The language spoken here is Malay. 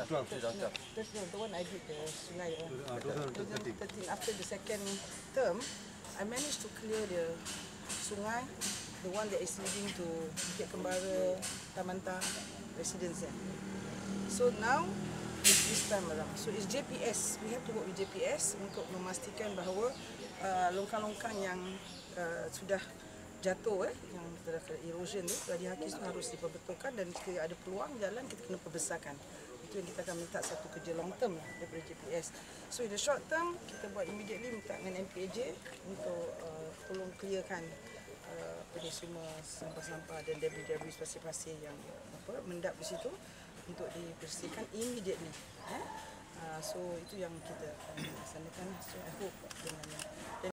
dah. 12. Dah, dah. That's the, the one I did the sungai. Uh, Uh, 2013. 2013. After the second term, I managed to clear the sungai, the one that is leading to Bukit Kembara, Tamanta residents there. So now, it's this time around. So it's JPS. We have to work with JPS untuk memastikan bahawa uh, longkang-longkang yang uh, sudah jatuh eh yang terdapat erosion tu dari hakis tu harus diperbetulkan dan jika ada peluang jalan kita kena perbesarkan itu yang kita akan minta satu kerja long term lah daripada JPS so in the short term kita buat immediately minta dengan MPAJ untuk uh, tolong clearkan uh, apa ni semua sampah-sampah dan debris-debris pasir-pasir yang apa mendap di situ untuk dibersihkan immediately eh? Uh, so itu yang kita akan laksanakan so I hope